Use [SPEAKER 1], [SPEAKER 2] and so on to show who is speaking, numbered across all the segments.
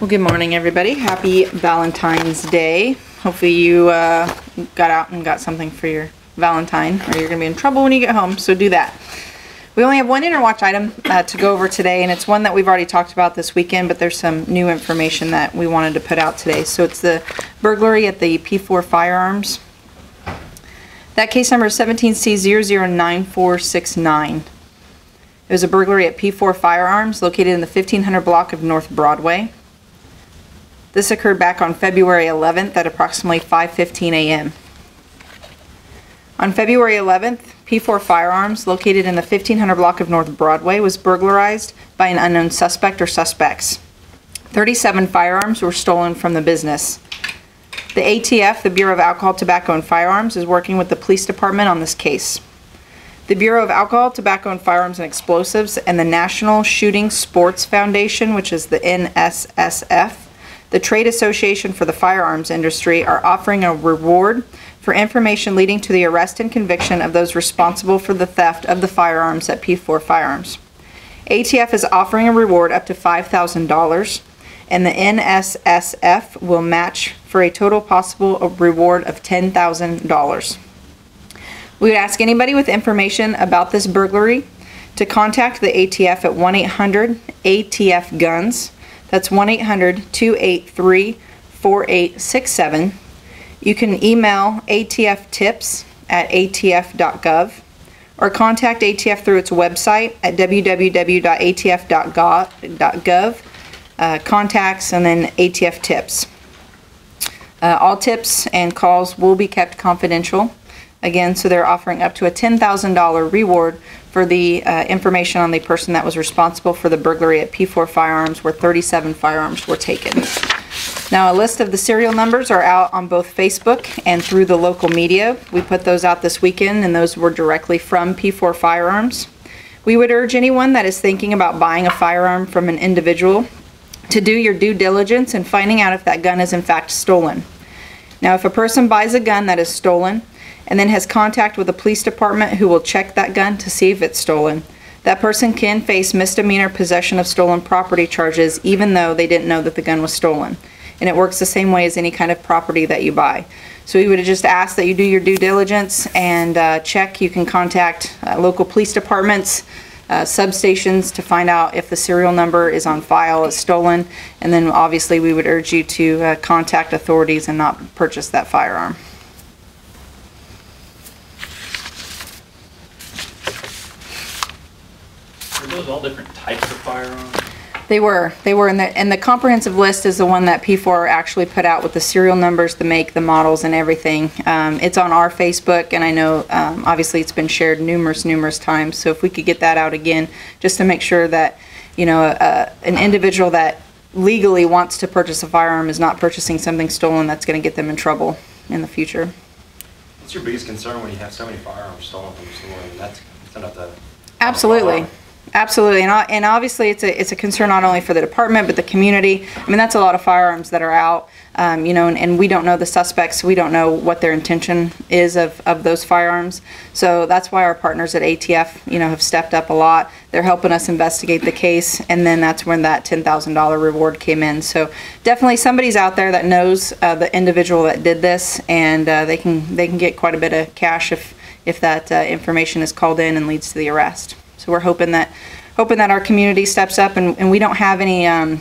[SPEAKER 1] Well, good morning, everybody. Happy Valentine's Day. Hopefully you uh, got out and got something for your Valentine, or you're going to be in trouble when you get home, so do that. We only have one Interwatch item uh, to go over today, and it's one that we've already talked about this weekend, but there's some new information that we wanted to put out today. So it's the burglary at the P4 Firearms. That case number is 17C009469. It was a burglary at P4 Firearms located in the 1500 block of North Broadway. This occurred back on February 11th at approximately 5:15 a.m. On February 11th, P4 Firearms, located in the 1500 block of North Broadway, was burglarized by an unknown suspect or suspects. 37 firearms were stolen from the business. The ATF, the Bureau of Alcohol, Tobacco, and Firearms, is working with the police department on this case. The Bureau of Alcohol, Tobacco, and Firearms and Explosives and the National Shooting Sports Foundation, which is the NSSF, the Trade Association for the Firearms Industry, are offering a reward for information leading to the arrest and conviction of those responsible for the theft of the firearms at P4 Firearms. ATF is offering a reward up to $5,000, and the NSSF will match for a total possible reward of $10,000. We would ask anybody with information about this burglary to contact the ATF at 1-800-ATF-GUNS. That's 1-800-283-4867. You can email atftips at atf.gov or contact ATF through its website at www.atf.gov, uh, contacts, and then ATF tips. Uh, all tips and calls will be kept confidential. Again, so they're offering up to a $10,000 reward for the uh, information on the person that was responsible for the burglary at P4 Firearms where 37 firearms were taken. Now, a list of the serial numbers are out on both Facebook and through the local media. We put those out this weekend, and those were directly from P4 Firearms. We would urge anyone that is thinking about buying a firearm from an individual to do your due diligence in finding out if that gun is in fact stolen. Now, if a person buys a gun that is stolen and then has contact with the police department who will check that gun to see if it's stolen, that person can face misdemeanor possession of stolen property charges even though they didn't know that the gun was stolen and it works the same way as any kind of property that you buy. So we would just ask that you do your due diligence and uh, check. You can contact uh, local police departments, uh, substations to find out if the serial number is on file, is stolen, and then obviously we would urge you to uh, contact authorities and not purchase that firearm.
[SPEAKER 2] Are those all different types of firearms?
[SPEAKER 1] They were, they were, in the and the comprehensive list is the one that P4 actually put out with the serial numbers, the make, the models, and everything. Um, it's on our Facebook, and I know, um, obviously, it's been shared numerous, numerous times. So if we could get that out again, just to make sure that, you know, uh, an individual that legally wants to purchase a firearm is not purchasing something stolen that's going to get them in trouble in the future.
[SPEAKER 3] What's your biggest concern when you have so many firearms stolen from the store? That's, that's enough to.
[SPEAKER 1] Absolutely. Absolutely, and, and obviously, it's a, it's a concern not only for the department, but the community. I mean, that's a lot of firearms that are out, um, you know, and, and we don't know the suspects, we don't know what their intention is of, of those firearms. So that's why our partners at ATF, you know, have stepped up a lot. They're helping us investigate the case, and then that's when that ten thousand dollar reward came in. So definitely, somebody's out there that knows uh, the individual that did this, and uh, they can they can get quite a bit of cash if if that uh, information is called in and leads to the arrest. So we're hoping that, hoping that our community steps up and, and we don't have any um,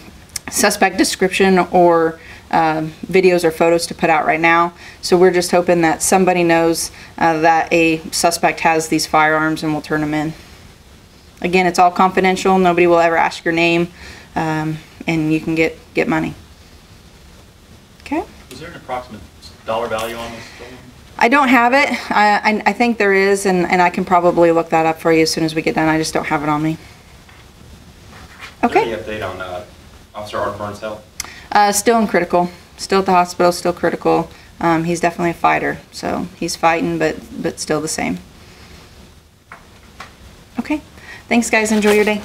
[SPEAKER 1] suspect description or um, videos or photos to put out right now. So we're just hoping that somebody knows uh, that a suspect has these firearms and will turn them in. Again, it's all confidential. Nobody will ever ask your name, um, and you can get get money. Okay.
[SPEAKER 2] Is there an approximate dollar value on this?
[SPEAKER 1] I don't have it. I, I, I think there is, and, and I can probably look that up for you as soon as we get done. I just don't have it on me. Okay.
[SPEAKER 3] Any update on uh, Officer Osborne's health?
[SPEAKER 1] Uh, still in critical. Still at the hospital. Still critical. Um, he's definitely a fighter, so he's fighting, but but still the same. Okay. Thanks, guys. Enjoy your day.